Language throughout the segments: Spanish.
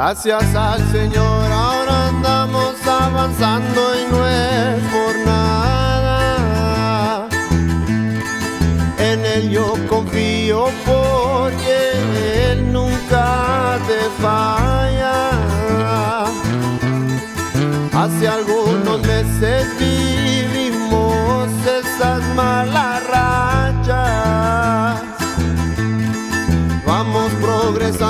Gracias al Señor ahora andamos avanzando y no es por nada. En Él yo confío porque Él nunca te falla. Hace algunos meses vivimos esas malas rachas. Vamos progresando,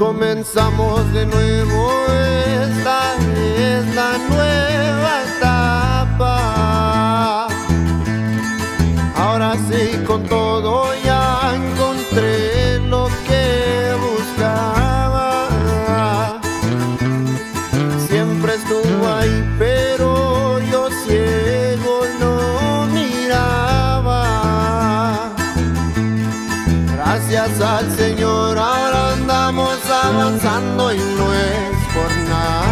Comenzamos de nuevo, esta es nueva etapa. Ahora sí, con todo ya al Señor, ahora andamos avanzando y no es por nada.